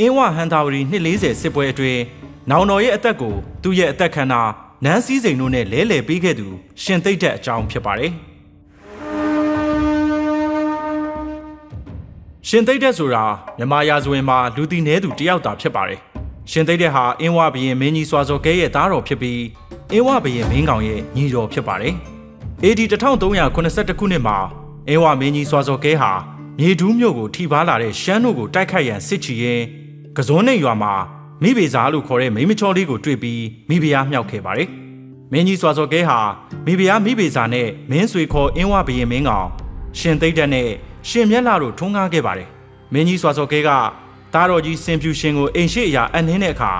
အင်းဝဟန်သာဝရီနှစ်40စစ်ပွဲအတွင်းနောင်တော်ရဲ့အသက်ကိုသူ့ရဲ့အသက်ခံတာနန်းစည်းစိန်တို့နဲ့လဲလှယ်ပေးခဲ့သူရှင်သိမ့်တဲ့အကြောင်းဖြစ်ပါတယ်။ရှင်သိမ့်တဲ့ဆိုတာမြမရာဇဝင်မှာလူတီနဲသူတယောက်သာဖြစ်ပါတယ်။ရှင်သိမ့်တဲ့ဟာအင်းဝဘရင်မင်းကြီးစွာစောကဲရဲ့သားတော်ဖြစ်ပြီးအင်းဝဘရင်မင်းကောင်ရဲ့ညီတော်ဖြစ်ပါတယ်။ AD 1382ခုနှစ်မှာအင်းဝမင်းကြီးစွာစောကဲဟာမြေတူးမြို့ကိုထိပါလာတဲ့ရှမ်းတို့ကိုတိုက်ခိုက်ရန်စစ်ချီရင်း ကစုံနဲ့ရွာမှာမိဘေစာလို့ခေါ်တဲ့မိမချောလေးကိုတွေ့ပြီးမိဖုရားမြောက်ခဲ့ပါတယ်။မင်းကြီးစွာစောကဲဟာမိဖုရားမိဘေစာနဲ့မင်းဆွေခေါ်အင်းဝဘရင်မင်းကောင်ရှင်သိမ့်တဲ့နဲ့ရှင်မျက်လာတို့ထွန်းကားခဲ့ပါတယ်။မင်းကြီးစွာစောကဲကသားတော်ကြီးစင်ဖြူရှင်ကိုအိမ်ရှိအရာအနှင်းတဲ့အခါ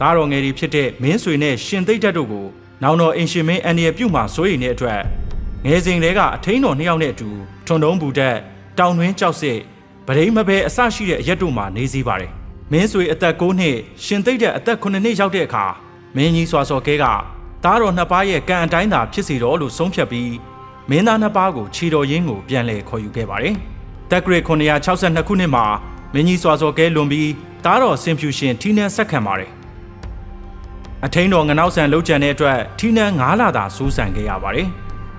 သားတော်ငယ်တွေဖြစ်တဲ့မင်းဆွေနဲ့ရှင်သိမ့်တဲ့တို့ကိုနောင်တော်အိမ်ရှင်မင်းအန်ရပြုတ်မှစိုးရိမ်တဲ့အတွက်ငယ်စဉ်တည်းကအထင်းတော်နှစ်ယောက်နဲ့အတူထွန်တုံးဘူးတက်တောင်တွင်းကြောက်စစ်ဗရိမဘဲအစရှိတဲ့အရက်တို့မှာနေစည်းပါတယ်။ မင်းဆွေအသက်9နှစ်ရှင်သိမ့်တဲ့အသက်9နှစ်ရောက်တဲ့အခါမင်းကြီးစွာစော်ကဲကသားတော်နှစ်ပါးရဲ့ကံအတိုင်းသာဖြစ်စီတော်လို့ဆုံးဖြတ်ပြီးမင်းသားနှစ်ပါးကိုခြေတော်ရင်းကိုပြန်လည်ခေါ်ယူခဲ့ပါတယ်။တက်ဂရစ်962ခုနှစ်မှာမင်းကြီးစွာစော်ကဲလွန်ပြီးသားတော်စင်ဖြူရှင်ထီနန်းဆက်ခံပါတယ်။အထင်းတော်ငနောက်ဆန်လှုပ်ကြံတဲ့အတွက်ထီနန်း9လသာစူးစံခဲ့ရပါတယ်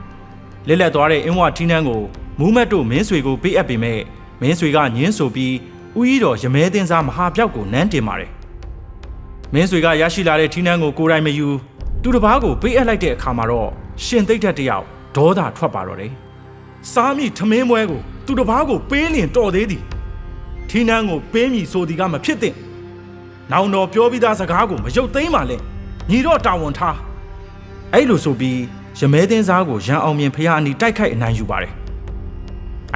။လက်လက်သွားတဲ့အင်းဝထီနန်းကိုမူးမတ်တို့မင်းဆွေကိုပေးအပ်ပေမဲ့မင်းဆွေကညင်းဆိုပြီး ဦးကြီးတော်ရမဲတင်စားမဟာပြောက်ကိုနန်းတင်ပါတယ်။မင်းဆွေကရရှိလာတဲ့ထီနန်းကိုကိုယ်တိုင်မယူသူတစ်ပားကိုပေးအပ်လိုက်တဲ့အခါမှာတော့ရှင်သိမ့်တဲ့တယောက်ဒေါသထွက်ပါတော့တယ်။စားမိထမင်းပွဲကိုသူတစ်ပားကိုပေးလင်တော်သေးသည်။ထီနန်းကိုပေးမိဆိုသည်ကမဖြစ်သင့်။နောင်တော်ပြောပြီးသားစကားကိုမယုတ်သိမ်းပါနဲ့။ညီတော့တာဝန်ထား။အဲ့လိုဆိုပြီးရမဲတင်စားကိုရန်အောင်မြင်ဖះအနီတိုက်ခိုက်အနိုင်ယူပါတယ်။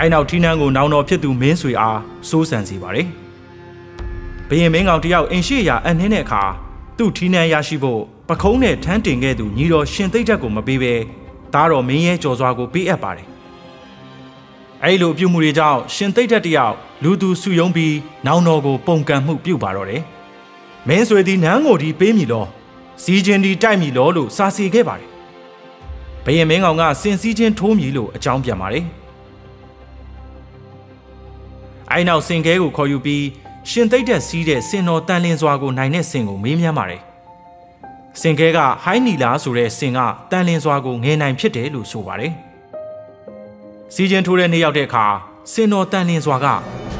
အိုင်နောက်ထီနန်းကိုနောင်တော်ဖြစ်သူမင်းဆွေအားစိုးစံစေပါတယ်။ဘရင်မင်းကောင်တယောက်အင်ရှိရာအနှင်းတဲ့အခါသူ့ထီနန်းရရှိဖို့ပခုံးနဲ့ထန်းတင်ခဲ့သူညီတော်ရှင်သိမ့်တက်ကိုမပေးဘဲသားတော်မင်းရဲ့ကြော်စွာကိုပေးအပ်ပါတယ်။အဲဒီလိုပြုမှုတွေကြောင့်ရှင်သိမ့်တက်တယောက်လူသူစုယုံပြီးနောင်တော်ကိုပုံကံမှုပြုပါတော့တယ်။မင်းဆွေသည်နန်းကိုဒီပေးမိလောစီးချင်းဒီတိုက်မိလောလို့စာစီခဲ့ပါတယ်။ဘရင်မင်းကောင်ကစင်စည်းချင်းထိုးမြည်လို့အကြောင်းပြန်ပါတယ်။ အိုင်နောက်စင်ကဲကိုခေါ်ယူပြီးရှင်သိမ့်တဲ့စီးတဲ့စင်တော်တန်လင်းစွာကိုနိုင်တဲ့စင်ကိုမေးမြန်းပါတယ်။စင်ကဲကဟိုင်းနီလာဆိုတဲ့စင်ကတန်လင်းစွာကိုငယ်နိုင်ဖြစ်တယ်လို့ဆိုပါတယ်။စီးချင်းထိုးတဲ့နေ့ရောက်တဲ့အခါစင်တော်တန်လင်းစွာက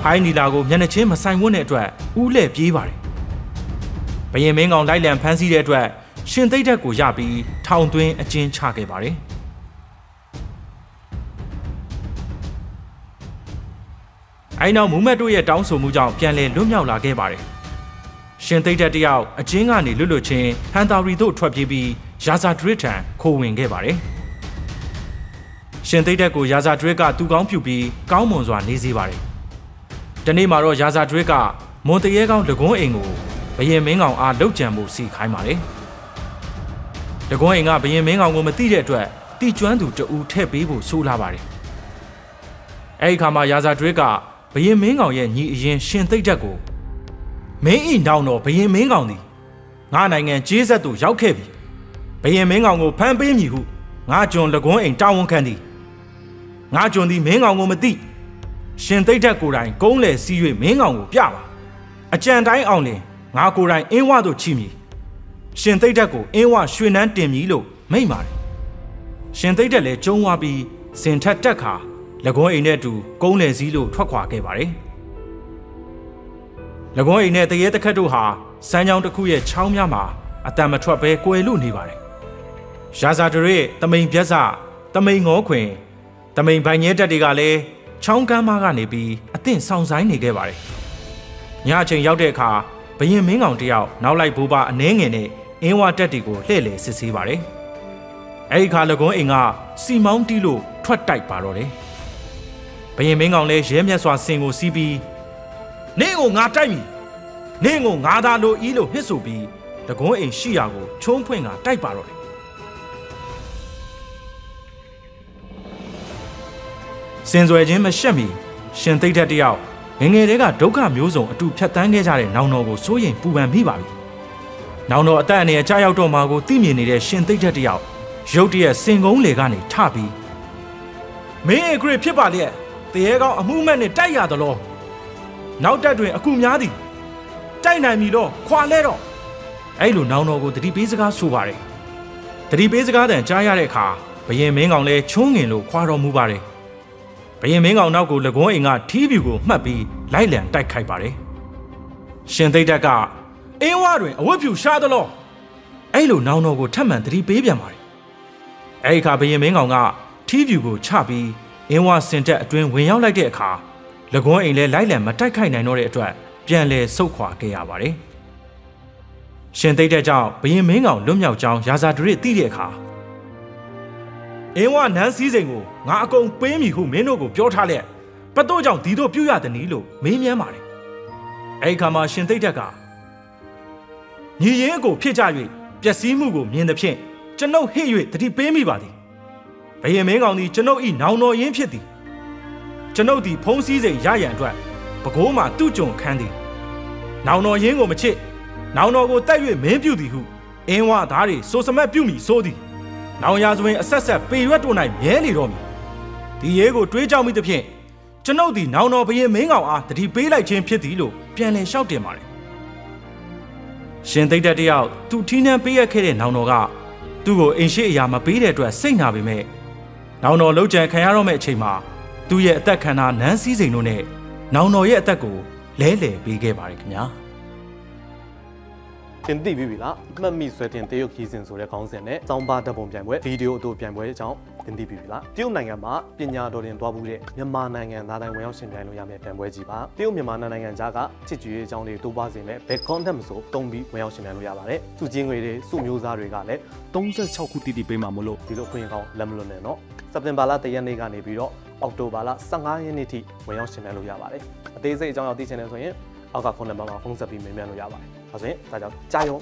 ဟိုင်းနီလာကိုမျက်နှာချင်းမဆိုင်ဝန်းတဲ့အတွက်ဥလဲပြေးပါတယ်။ဘရင်မင်းကောင်လိုက်လံဖမ်းဆီးတဲ့အတွက်ရှင်သိမ့်တဲ့ကိုရပြီးထောင်သွင်းအကျဉ်းချခဲ့ပါတယ်။။ အဲနောက်မူမတ်တို့ရဲ့တောင်းဆိုမှုကြောင့်ပြန်လည်လွတ်မြောက်လာခဲ့ပါတယ်။ရှင်သိတဲ့တယောက်အချင်းကနေလွတ်လွတ်ချင်းဟန်တာရီတို့ထွက်ပြေးပြီးယာဇာဒရစ်ထံခိုးဝင်ခဲ့ပါတယ်။ရှင်သိတဲ့ကိုယာဇာဒရစ်ကသူကောင်းပြုပြီးကောင်းမွန်စွာနေစေပါတယ်။ဒီနေ့မှာတော့ယာဇာဒရစ်ကမွန်တရဲကောင်းလကွန်းအိမ်ကိုဘယင်မင်းကောင်အားလှုပ်ကြံမှုစီခိုင်းပါတယ်။လကွန်းအိမ်ကဘယင်မင်းကောင်ကိုမသိတဲ့အတွက်တီကျွမ်းသူတအူထည့်ပေးဖို့ဆိုလာပါတယ်။အဲဒီခါမှာယာဇာဒရစ်က ဘရင်မင်းကောင်ရဲ့ညီအရင်ရှင်သိမ့်တက်ကိုမင်းဤနောင်တော်ဘရင်မင်းကောင်သည်ငါနိုင်ငံဂျေးဆက်သို့ရောက်ခဲ့ပြီဘရင်မင်းကောင်ကိုဖမ်းပေးမည်ဟုငါကျွန်လကွန်းအိမ်တာဝန်ခံသည်ငါကျွန်သည်မင်းကောင်ကိုမသိရှင်သိမ့်တက်ကိုယ်တိုင်ကုန်းလေစီး၍မင်းကောင်ကိုပြပါအကြံတိုင်းအောင်လင်ငါကိုယ်တိုင်အင်းဝသို့ချီမည်ရှင်သိမ့်တက်ကိုအင်းဝရွှေနှန်းတင်မည်လို့မိန့်ပါတယ်ရှင်သိမ့်တက်လည်းကျုံးဝါပြီးစင်ထက်တက်ခါ လကွန်းအိမ်နဲ့အတူကုန်းလယ်စည်းလို့ထွက်ခွာခဲ့ပါတယ်။လကွန်းအိမ်နဲ့တရေတခတ်တို့ဟာစမ်းချောင်းတစ်ခုရဲ့ချောင်းများမှာအတန်မထွက်ပဲကွယ်လို့နေပါတယ်။ရာဇာဒရဲတမိန်ပြက်စတမိန်ငေါခွင်တမိန်ဘိုင်ရဲတက်တွေကလည်းချောင်းကမ်းမကနေပြီးအသင့်ဆောင်ဆိုင်နေခဲ့ပါတယ်။ညအချိန်ရောက်တဲ့အခါဘရင်မင်းကောင်တယောက်နောက်လိုက်ဘိုးဘအနှဲငယ်နဲ့အင်းဝတက်တီကိုလှည့်လည်စစ်ဆေးပါတယ်။အဲဒီခါလကွန်းအိမ်ကစီမောင်းတီးလို့ထွက်တိုက်ပါတော့တယ်။ ဘရင်မင်းကောင်လည်းရဲမြတ်စွာစင်ကိုစီးပြီးနင့်ကိုငါတိုက်ပြီနင့်ကိုငါသာလိုဤလို့ဟစ်ဆိုပြီးတကွန်းအိမ်ရှိရာကိုချုံးဖွင့်ကတိုက်ပါတော့တယ်စင်စွယ်ချင်းမရှက်မီရှင်သိတဲ့တယောက်ငငယ်တဲကဒုက္ခမျိုးစုံအတူဖြတ်တန်းခဲ့ကြတဲ့နောင်တော်ကိုစိုးရိမ်ပူပန်မိပါပြီ။နောင်တော်အသက်အန္တရာယ်ကြားရောက်တော့မှာကိုသိမြင်နေတဲ့ရှင်သိတဲ့တယောက်ရုတ်တရက်စင်ကုန်းလေကနေထပြီးမင်းအဂရစ်ဖြစ်ပါလျက် တရေကောင်းအမှုမဲ့နဲ့တိုက်ရသလိုနောက်တက်တွင်အခုများသည်တိုက်နိုင်ပြီတော့ခွာလဲတော့အဲ့လိုနောင်တော်ကိုတတိပေးစကားဆိုပါတယ်တတိပေးစကားတန်ကြားရတဲ့အခါဘယင်မင်းကောင်လည်းချုံးငင်လို့ခွာတော်မူပါတယ်ဘယင်မင်းကောင်နောက်ကိုလကွန်းအိမ်ကထီးပြူကိုမှတ်ပြီးလိုက်လံတိုက်ခိုက်ပါတယ်ရှင်သိဒ္ဓကအင်းဝတွင်အဝတ်ဖြူရှားသလောအဲ့လိုနောင်တော်ကိုထပ်မံတတိပေးပြန်ပါတယ်အဲ့ဒီအခါဘယင်မင်းကောင်ကထီးပြူကိုချပြီး အင်းဝစင်တက်အတွင်းဝင်ရောက်လိုက်တဲ့အခါလကွန်းအိမ်လည်းလိုက်လံမတိုက်ခိုက်နိုင်တော့တဲ့အတွက်ပြန်လဲဆုတ်ခွာခဲ့ရပါတယ်ရှင်သိတဲ့ကြောင့်ဘရင်မင်းကောင်လွတ်မြောက်ကြောင်းရာဇာဒရစ်သိတဲ့အခါအင်းဝနန်းစည်းစိမ်ကိုငါအကုန်ပေးမိဟုမင်းတို့ကိုပြောထားလက်ပတော့ကြောင့်ဒီတို့ပြုရသည်နီလို့မေးမြန်းပါတယ်အဲ့ခါမှာရှင်သိတဲ့ကညီရင်အကိုဖြစ်ကြ၍ပျက်စီးမှုကိုမြင်သဖြင့်ကျွန်ုပ်ဟစ်၍တတိပေးမိပါသည် ဘယင်မင်းကောင်သည်ကျွန်ုပ်ဤနောင်တော်ရင်းဖြစ်သည်ကျွန်ုပ်သည်ဖုံးစည်းစိမ်ရရန်အတွက်ပကိုးမှာတုကြုံခန်းသည်နောင်တော်ရင်းကိုမချစ်နောင်တော်ကိုတိုက်၍မင်းပြုသည်ဟုအင်းဝသားတွေစိုးစမတ်ပြုမိဆိုသည်နောင်ရဆိုရင်အဆက်ဆက်ပေရွက်တို့၌မြဲနေတော်မူဒီရဲကိုတွေးကြောက်မိသဖြင့်ကျွန်ုပ်သည်နောင်တော်ဘရင်မင်းကောင်အားတတိပေးလိုက်ခြင်းဖြစ်သည်လို့ပြန်လည်လျှောက်တင်ပါတယ်ရှင်သိတဲ့တယောက်သူထီးနှံပေးရခဲ့တဲ့နောင်တော်ကသူ့ကိုအိမ်ရှိအရာမပေးတဲ့အတွက်စိတ်နာပေမဲ့ နောင်တော်လှုပ်ကြံခံရတော့မယ့်အချိန်မှာသူ့ရဲ့အသက်ခံတာနန်းစည်းစိမ်တို့နဲ့နောင်တော်ရဲ့အသက်ကိုလဲလှယ်ပေးခဲ့ပါတယ်ခင်ဗျာတင်သိပြီပြီလားမှတ်မိဆွဲတင်တရုတ်ခီးစဉ်ဆိုတဲ့ခေါင်းစဉ်နဲ့စောင်းပါတပ်ပုံပြိုင်ပွဲဗီဒီယိုအတူပြိုင်ပွဲအကြောင်းတင်သိပြီပြီလားတရုတ်နိုင်ငံမှာပညာတော်တင်သွားမှုတဲ့မြန်မာနိုင်ငံသားတိုင်းဝင်ရောက်ရှင်ပြိုင်လို့ရမယ့်ပြိုင်ပွဲကြီးပါတရုတ်မြန်မာနိုင်ငံကြားကချစ်ကြည်ရေးအကြောင်းတွေတိုးပွားစေမယ့်ဘယ် content မဆိုတုံးပြီးဝင်ရောက်ရှင်ပြိုင်လို့ရပါတယ်သူချင်းငွေတွေစုမျိုးစားတွေကလည်း36ခုတိတိပေးမှာမလို့ဒီလိုခွင့်ရကောင်းလက်မလွတ်နဲ့နော် စက်တင်ဘာလ1ရက်နေ့ကနေပြီးတော့အောက်တိုဘာလ15ရက်နေ့ထိဝင်ရောက်ရှင်ပြိုင်လို့ရပါတယ်အသေးစိတ်အကြောင်းအရာသိချင်တယ်ဆိုရင်အောက်ကဖုန်းနံပါတ်မှာဖုန်းဆက်ပြီးမေးမြန်းလို့ရပါတယ်။ဒါဆိုရင်ဒါကြောင့်ကြားရုံ